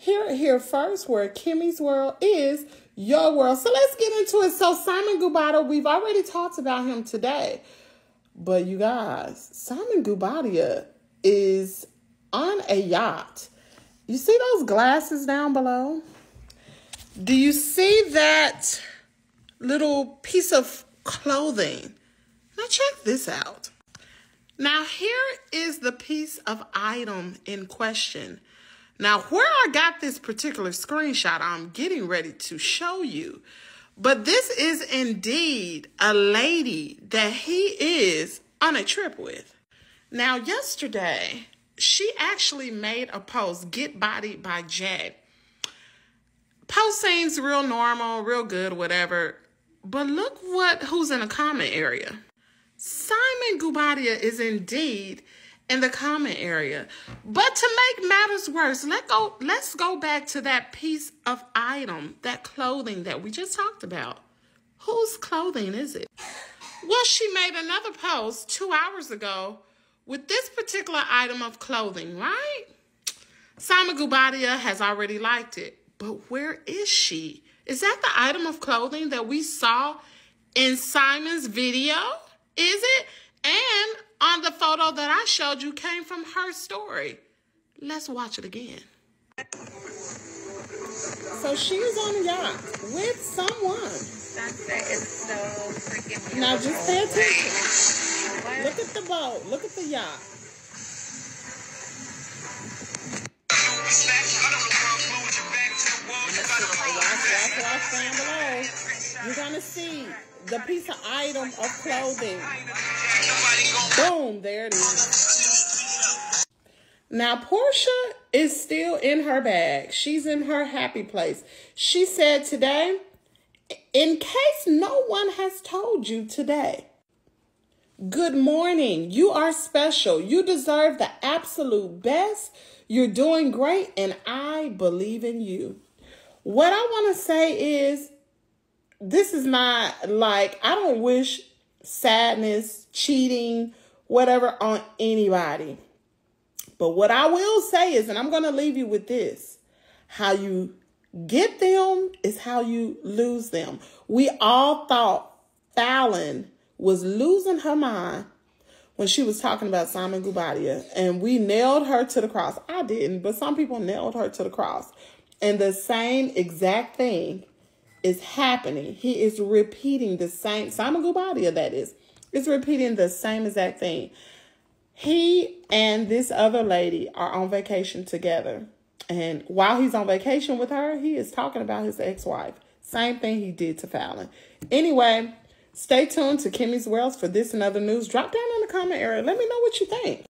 hear it here first where Kimmie's world is your world. So let's get into it. So Simon Guobadia, we've already talked about him today. But you guys, Simon Guobadia is on a yacht. You see those glasses down below? Do you see that little piece of clothing? Now check this out. Now here is the piece of item in question. Now where I got this particular screenshot, I'm getting ready to show you. But this is indeed a lady that he is on a trip with. Now yesterday, she actually made a post, Get Bodied by Jay. Post seems real normal, real good, whatever. But look what who's in the comment area. Simon Guobadia is indeed in the comment area. But to make matters worse, let go let's go back to that piece of item, that clothing that we just talked about. Whose clothing is it? Well, she made another post 2 hours ago with this particular item of clothing, right? Simon Guobadia has already liked it. But where is she? Is that the item of clothing that we saw in Simon's video? Is it? And on the photo that I showed you came from her story. Let's watch it again. So she is on a yacht with someone. Sunset is so freaking beautiful. Now just pay attention. Look at the boat. Look at the yacht. See the piece of item of clothing. Boom, there it is. Now, Porsha is still in her bag. She's in her happy place. She said today, in case no one has told you today, good morning. You are special. You deserve the absolute best. You're doing great, and I believe in you. What I want to say is, this is not like, I don't wish sadness, cheating, whatever on anybody. But what I will say is, and I'm going to leave you with this how you get them is how you lose them. We all thought Falynn was losing her mind when she was talking about Simon Guobadia, and we nailed her to the cross. I didn't, but some people nailed her to the cross. And the same exact thing is happening. He is repeating the same, Simon Guobadia, that is, is repeating the same exact thing. He and this other lady are on vacation together. And while he's on vacation with her, he is talking about his ex wife. Same thing he did to Falynn. Anyway, stay tuned to Kimmie's Worlds for this and other news. Drop down in the comment area. Let me know what you think.